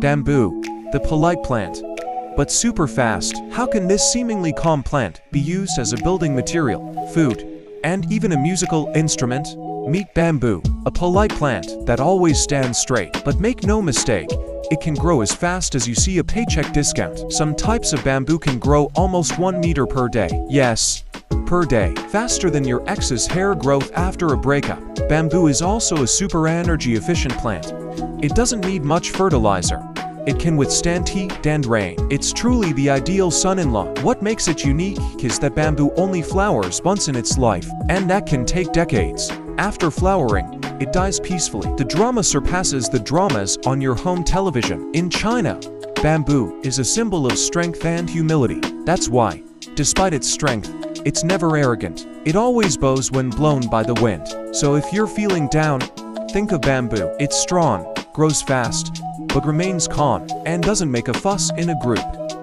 Bamboo, the polite plant. But super fast, how can this seemingly calm plant be used as a building material, food, and even a musical instrument? Meet bamboo, a polite plant that always stands straight. But make no mistake, it can grow as fast as you see a paycheck discount. Some types of bamboo can grow almost 1 meter per day. Yes, per day, faster than your ex's hair growth after a breakup. Bamboo is also a super energy efficient plant. It doesn't need much fertilizer. It can withstand heat and rain. It's truly the ideal son-in-law. What makes it unique is that bamboo only flowers once in its life, and that can take decades. After flowering, it dies peacefully. The drama surpasses the dramas on your home television. In China, bamboo is a symbol of strength and humility. That's why, despite its strength, it's never arrogant. It always bows when blown by the wind. So if you're feeling down, think of bamboo. It's strong, grows fast, but remains calm and doesn't make a fuss in a group.